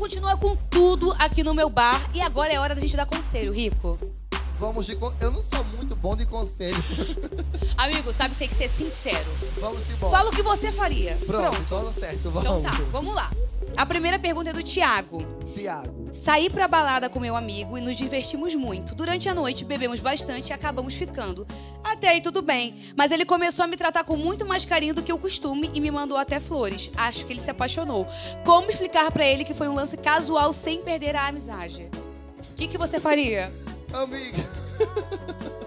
continua com tudo aqui no meu bar e agora é hora da gente dar conselho, Rico. Vamos de. con- Eu não sou muito bom de conselho. Amigo, sabe que tem que ser sincero. Vamos embora. Fala o que você faria. Pronto, tudo certo. Vamos. Então tá, vamos lá. A primeira pergunta é do Thiago. Saí pra balada com meu amigo e nos divertimos muito. Durante a noite bebemos bastante e acabamos ficando. Até aí tudo bem, mas ele começou a me tratar com muito mais carinho do que o costume e me mandou até flores. Acho que ele se apaixonou. Como explicar pra ele que foi um lance casual sem perder a amizade? O que, que você faria? Amiga.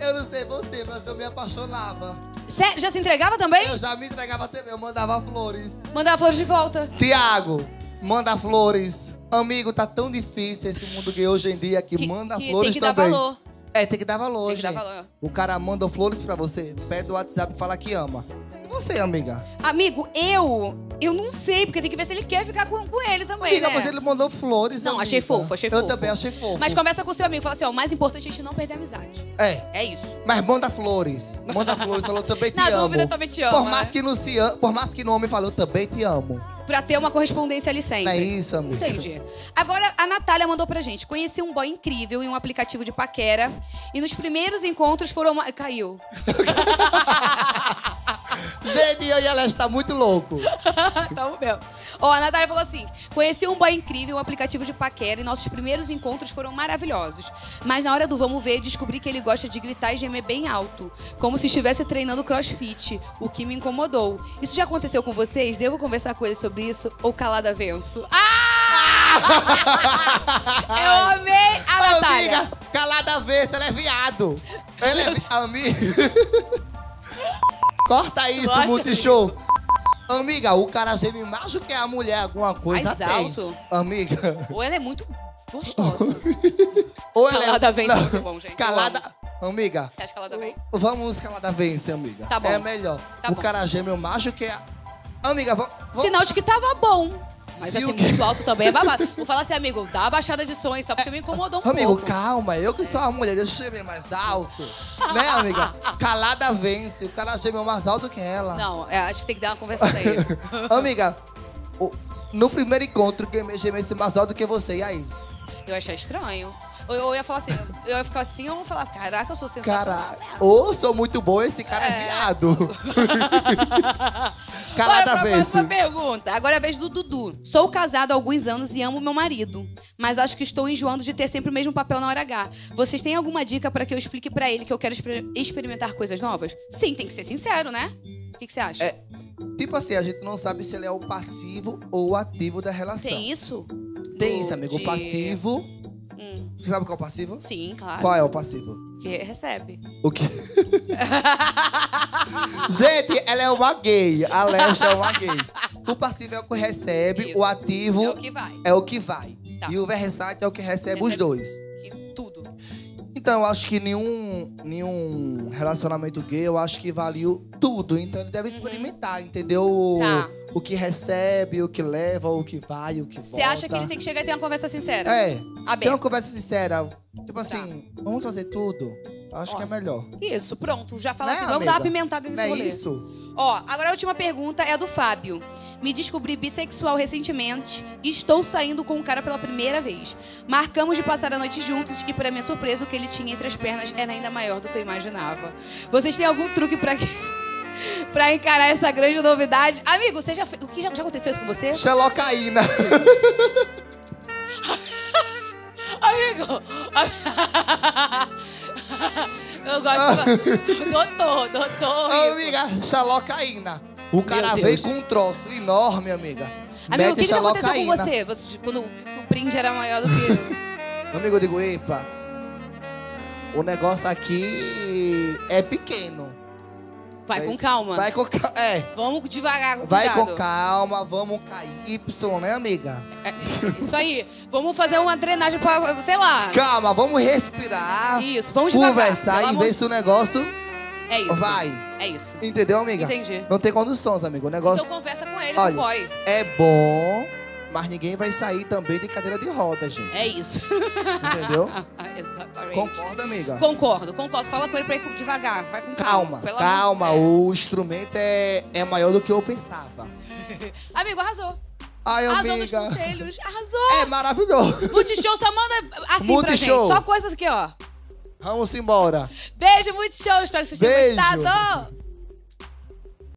Eu não sei você, mas eu me apaixonava. Cê já se entregava também? Eu já me entregava também, eu mandava flores. Mandava flores de volta. Tiago, manda flores. Amigo, tá tão difícil esse mundo gay hoje em dia que, manda que flores tem que também. dar valor. É, tem que dar valor, Tem que dar valor. O cara manda flores pra você, pede o WhatsApp e fala que ama. E você, amiga? Amigo, eu. Eu não sei, porque tem que ver se ele quer ficar com, com ele também. amiga, né? mas ele mandou flores, Não, amiga. achei fofo, achei Eu fofo. também achei fofo. Mas conversa com seu amigo, fala assim: ó, o mais importante é a gente não perder a amizade. É, É isso. mas manda flores. Manda flores, falou, também te Na amo. dúvida, eu também te amo. Por mais né? que não se ama, por mais que no homem falou, eu também te amo. Pra ter uma correspondência ali sempre. É isso, amiga? Entendi. Agora, a Natália mandou pra gente. Conheci um boy incrível em um aplicativo de paquera. E nos primeiros encontros foram... Caiu. Gente, eu e ela está muito louco. tá bom mesmo. Ó, a Natália falou assim: conheci um boy incrível, um aplicativo de paquera, e nossos primeiros encontros foram maravilhosos. Mas na hora do vamos ver, descobri que ele gosta de gritar e gemer bem alto, como se estivesse treinando crossfit, o que me incomodou. Isso já aconteceu com vocês? Devo conversar com ele sobre isso ou calada venço? Ah! Eu amei a Natália. Amiga, calada vez, ela é viado. Ela é vi... Amiga. Corta isso, Multishow. Amiga, o cara geme mais do que a mulher, alguma coisa Mais tem. alto. Amiga. Ou ela é muito gostosa. Ou ela Calada é... vence é Não, muito bom, gente. Calada... Amiga, Você acha que calada vence? vamos calada vence, amiga. Tá bom. É melhor. Tá o bom. cara geme mais do que a... Amiga, vamos... Sinal de que tava bom. Mas Se assim, que- muito alto também é babado. Vou falar assim, amigo, dá uma baixada de som aí, só porque me incomodou um Amigo, pouco. calma, eu que sou a mulher, deixa eu gemer mais alto. né, amiga? Calada vence, o cara gemeu mais alto que ela. Não, é, acho que tem que dar uma conversada aí. Amiga, no primeiro encontro, quem me gemesse mais alto que você, e aí? Eu achei estranho. Eu ia falar assim, eu ia ficar assim, eu ia falar, caraca, eu sou sensacional. Cara, ou sou muito bom, esse cara é, É. viado. Bora Calada pra vence. próxima pergunta. Agora é a vez do Dudu. Sou casado há alguns anos e amo meu marido. Mas acho que estou enjoando de ter sempre o mesmo papel na hora H. Vocês têm alguma dica para que eu explique para ele que eu quero exper- experimentar coisas novas? Sim, tem que ser sincero, né? O que, que você acha? É, Tipo assim, a gente não sabe se ele é o passivo ou o ativo da relação. Tem isso? Tem Do- isso, amigo. O de- passivo. Hum, Você sabe qual é o passivo? sim, claro. Qual é o passivo? Que recebe. O que? Gente, ela é uma gay. A Lesha é uma gay. O passivo é o que recebe, Isso. o ativo É o que vai. é o que vai. Tá. E o versátil é o que recebe os dois. Que tudo. Então, eu acho que nenhum, nenhum relacionamento gay, eu acho que valeu tudo. Então, ele deve experimentar, entendeu? Uhum. Tá. O que recebe, o que leva, o que vai, o que volta. Você acha que ele tem que chegar e ter uma conversa sincera? É. Tem uma Aberta. conversa sincera. Tipo Tá. assim, vamos fazer tudo? Acho Ó. que é melhor. Isso, pronto. Já fala Né, assim, vamos dar uma pimentada nesse Não é rolê. isso? Ó, agora a última pergunta é a do Fábio. Me descobri bissexual recentemente e estou saindo com um cara pela primeira vez. Marcamos de passar a noite juntos e, para minha surpresa, o que ele tinha entre as pernas era ainda maior do que eu imaginava. Vocês têm algum truque pra, pra encarar essa grande novidade? Amigo, você já fe... o que já, já aconteceu isso com você? Xelocaína. gosto. de- doutor, doutor. Ô, amiga, xalocaína. O cara veio com um troço enorme, amiga. Amigo, o que, que já aconteceu com você? Você- Quando o brinde era maior do que. Amigo, eu digo, epa, o negócio aqui é pequeno. Vai com calma. Vai com calma. É, Vamos devagar, com vai cuidado. com calma, vamos cair Y, né, amiga? É, Isso aí. Vamos fazer uma drenagem pra, sei lá. Calma, vamos respirar, Isso, vamos devagar. conversar e ver se o negócio É isso. vai. É isso. Entendeu, amiga? Entendi. Não tem condições, amigo. O negócio Então conversa com ele, Olha. não boy. é bom, mas ninguém vai sair também de cadeira de roda, gente. É isso. Entendeu? Exatamente. Concorda, amiga? Concordo, concordo. Fala com ele pra ir devagar. Vai com calma. Calma, calma. O instrumento é, é maior do que eu pensava. Amigo, arrasou. Ai, Arrasou nos amiga. conselhos. Arrasou. É maravilhoso. Multishow só manda assim pra Multishow. gente. Só coisas aqui, ó. Vamos embora. Beijo, Multishow. Espero que vocês tenham Beijo. gostado.